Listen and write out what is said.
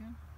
again?